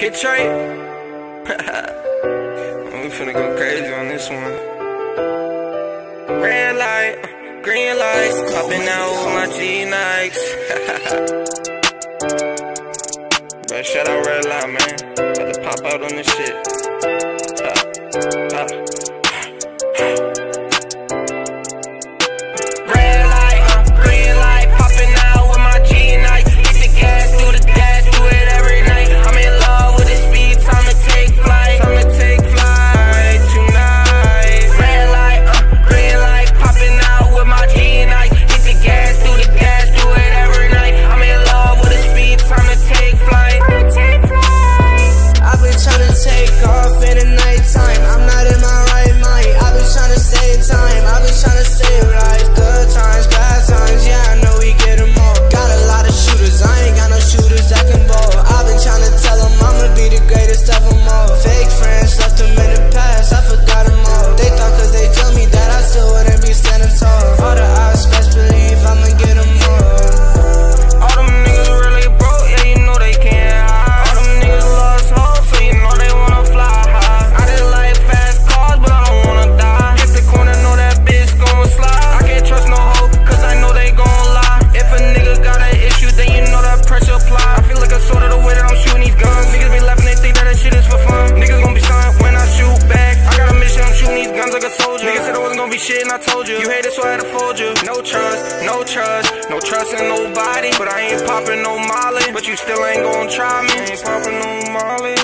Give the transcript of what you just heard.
Kid Tre. we finna go crazy on this one. Red light, green lights, popping out with my G Nikes. But shout out Red Light, man. To pop out on this shit. Be shit and I told you. You hated so I had to fold you. No trust, no trust, no trust in nobody. But I ain't popping no molly. But you still ain't gon' try me. Ain't popping no molly.